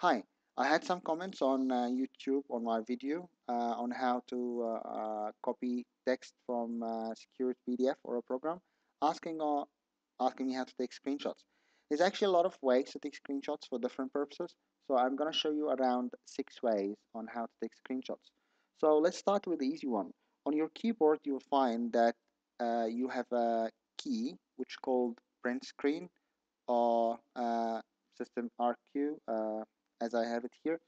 Hi, I had some comments on uh, YouTube on my video uh, on how to uh, uh, copy text from uh, secured PDF or a program, asking uh, asking me how to take screenshots. There's actually a lot of ways to take screenshots for different purposes, so I'm gonna show you around six ways on how to take screenshots. So let's start with the easy one. On your keyboard, you'll find that you have a key which called print screen or system RQ as I have it here.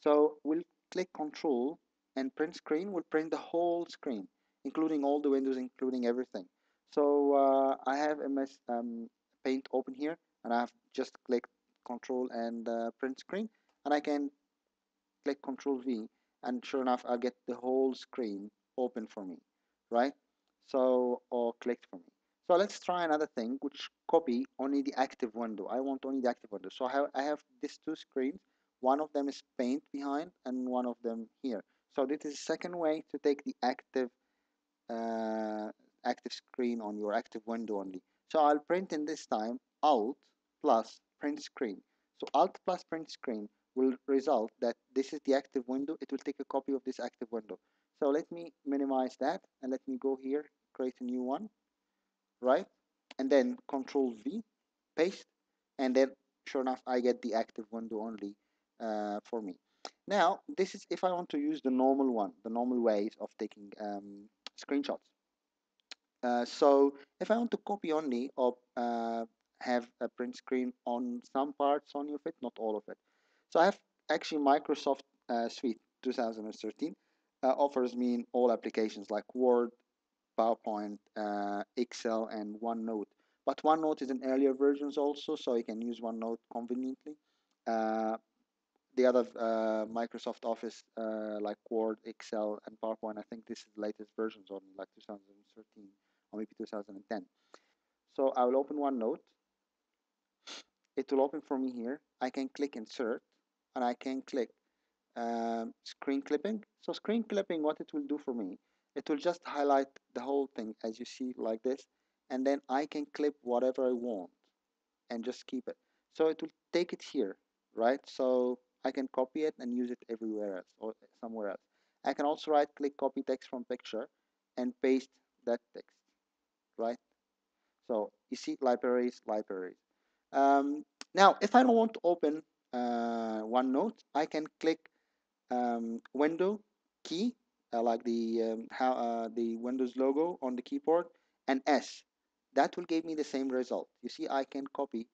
So we'll click control and print screen will print the whole screen, including all the windows, including everything. So uh, I have MS um, Paint open here and I've just clicked control and uh, print screen and I can click control V and sure enough I'll get the whole screen open for me, right? So, or clicked for me. So let's try another thing, which copy only the active window. I want only the active window. So I have, I have these two screens one of them is paint behind and one of them here. So this is the second way to take the active uh, active screen on your active window only. So I'll print in this time Alt plus print screen. So Alt plus print screen will result that this is the active window. It will take a copy of this active window. So let me minimize that and let me go here, create a new one, right? And then Control V, paste, and then sure enough, I get the active window only for me. Now, this is if I want to use the normal one, the normal ways of taking um, screenshots. Uh, so if I want to copy only or uh, have a print screen on some parts only of it, not all of it. So I have actually Microsoft uh, Suite 2013 uh, offers me in all applications like Word, PowerPoint, uh, Excel, and OneNote. But OneNote is in earlier versions also, so you can use OneNote conveniently. The other uh, Microsoft Office uh, like Word, Excel, and PowerPoint. I think this is the latest versions on like 2013 or maybe 2010. So I will open OneNote. It will open for me here. I can click Insert, and I can click um, Screen Clipping. So screen clipping, what it will do for me, it will just highlight the whole thing as you see like this, and then I can clip whatever I want and just keep it. So it will take it here, right? So I can copy it and use it everywhere else or somewhere else. I can also right click copy text from picture and paste that text, right? So you see libraries, libraries. Um, now, if I don't want to open uh, OneNote, I can click um, window key, uh, like the um, how uh, the Windows logo on the keyboard, and S. That will give me the same result. You see, I can copy,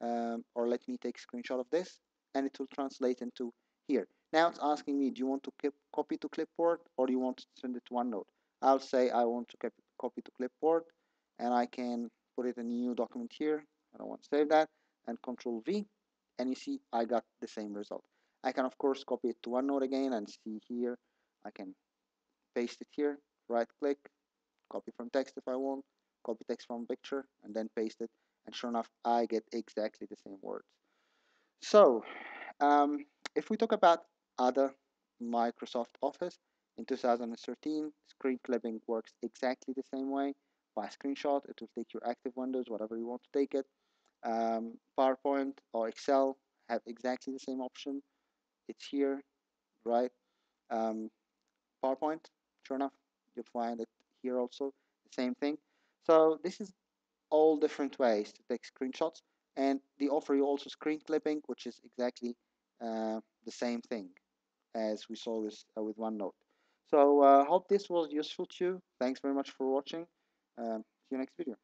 um, or let me take screenshot of this and it will translate into here. Now it's asking me, do you want to copy to clipboard or do you want to send it to OneNote? I'll say I want to copy to clipboard and I can put it in a new document here. I don't want to save that and control V and you see I got the same result. I can of course copy it to OneNote again and see here I can paste it here, right click, copy from text if I want, copy text from picture and then paste it and sure enough I get exactly the same words. So, um, if we talk about other Microsoft Office, in 2013, screen clipping works exactly the same way. By screenshot, it will take your active windows, whatever you want to take it. Um, PowerPoint or Excel have exactly the same option. It's here, right? Um, PowerPoint, sure enough, you'll find it here also, the same thing. So this is all different ways to take screenshots and they offer you also screen clipping which is exactly uh, the same thing as we saw with, uh, with OneNote. So uh, hope this was useful to you. Thanks very much for watching. Um, see you next video.